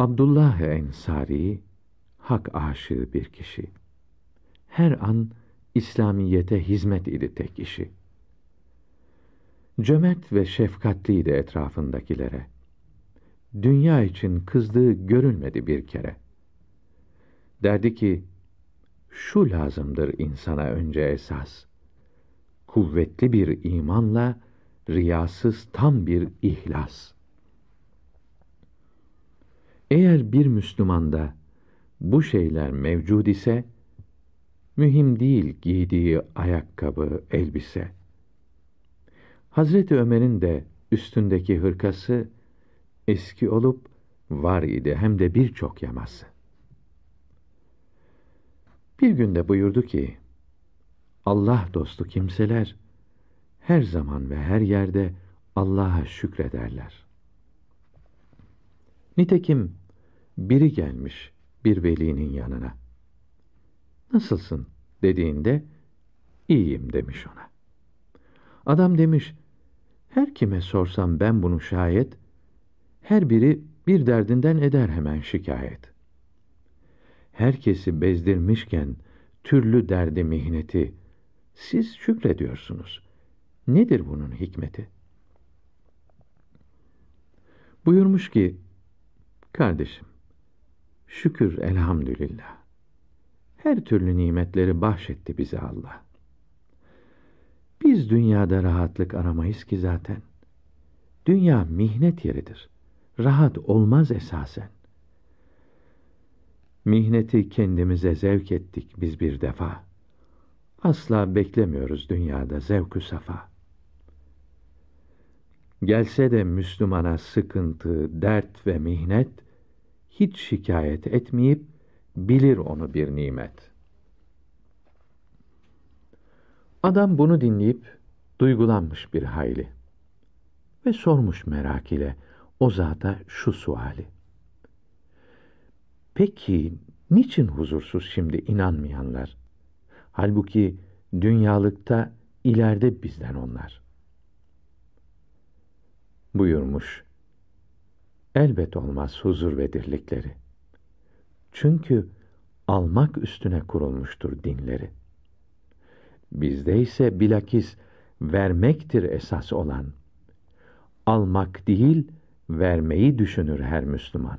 Abdullah Ensari, hak aşığı bir kişi. Her an İslamiyete hizmet idi tek işi. Cömert ve şefkatliydi etrafındakilere. Dünya için kızdığı görülmedi bir kere. Derdi ki, şu lazımdır insana önce esas. Kuvvetli bir imanla, riyasız tam bir ihlas. Eğer bir Müslümanda bu şeyler mevcud ise, mühim değil giydiği ayakkabı, elbise. Hazreti Ömer'in de üstündeki hırkası eski olup var idi hem de birçok yaması. Bir günde buyurdu ki, Allah dostu kimseler, her zaman ve her yerde Allah'a şükrederler. Nitekim biri gelmiş bir velinin yanına. Nasılsın dediğinde iyiyim demiş ona. Adam demiş, her kime sorsam ben bunu şayet, her biri bir derdinden eder hemen şikayet. Herkesi bezdirmişken türlü derdi mihneti, siz şükrediyorsunuz. Nedir bunun hikmeti? Buyurmuş ki, kardeşim, şükür elhamdülillah. Her türlü nimetleri bahşetti bize Allah. Biz dünyada rahatlık aramayız ki zaten. Dünya mihnet yeridir. Rahat olmaz esasen. Mihneti kendimize zevk ettik biz bir defa. Asla beklemiyoruz dünyada zevkü safa. Gelse de Müslümana sıkıntı, dert ve mihnet, hiç şikayet etmeyip, bilir onu bir nimet. Adam bunu dinleyip, duygulanmış bir hayli. Ve sormuş merak ile, o zata şu suali. Peki, niçin huzursuz şimdi inanmayanlar? Halbuki dünyalıkta ileride bizden onlar. Buyurmuş, elbet olmaz huzur ve dirlikleri. Çünkü almak üstüne kurulmuştur dinleri. Bizde ise bilakis vermektir esas olan. Almak değil, vermeyi düşünür her Müslüman.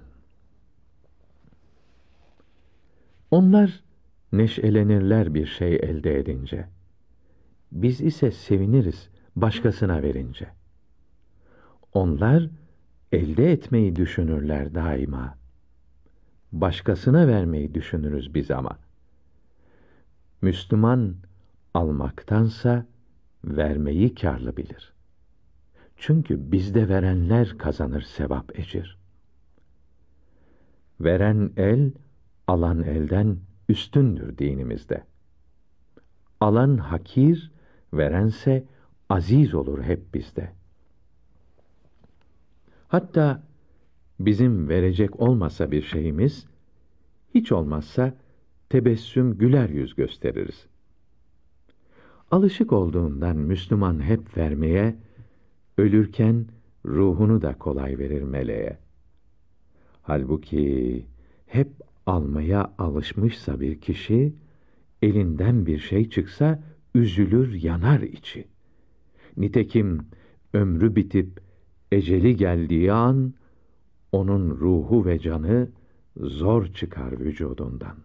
Onlar neşelenirler bir şey elde edince. Biz ise seviniriz başkasına verince. Onlar elde etmeyi düşünürler daima. Başkasına vermeyi düşünürüz biz ama. Müslüman almaktansa vermeyi karlı bilir. Çünkü bizde verenler kazanır sevap ecir. Veren el, alan elden üstündür dinimizde. Alan hakir, verense aziz olur hep bizde. Hatta bizim verecek olmasa bir şeyimiz, hiç olmazsa tebessüm güler yüz gösteririz. Alışık olduğundan Müslüman hep vermeye, ölürken ruhunu da kolay verir meleğe. Halbuki hep almaya alışmışsa bir kişi, elinden bir şey çıksa üzülür yanar içi. Nitekim ömrü bitip eceli geldiği an, onun ruhu ve canı zor çıkar vücudundan.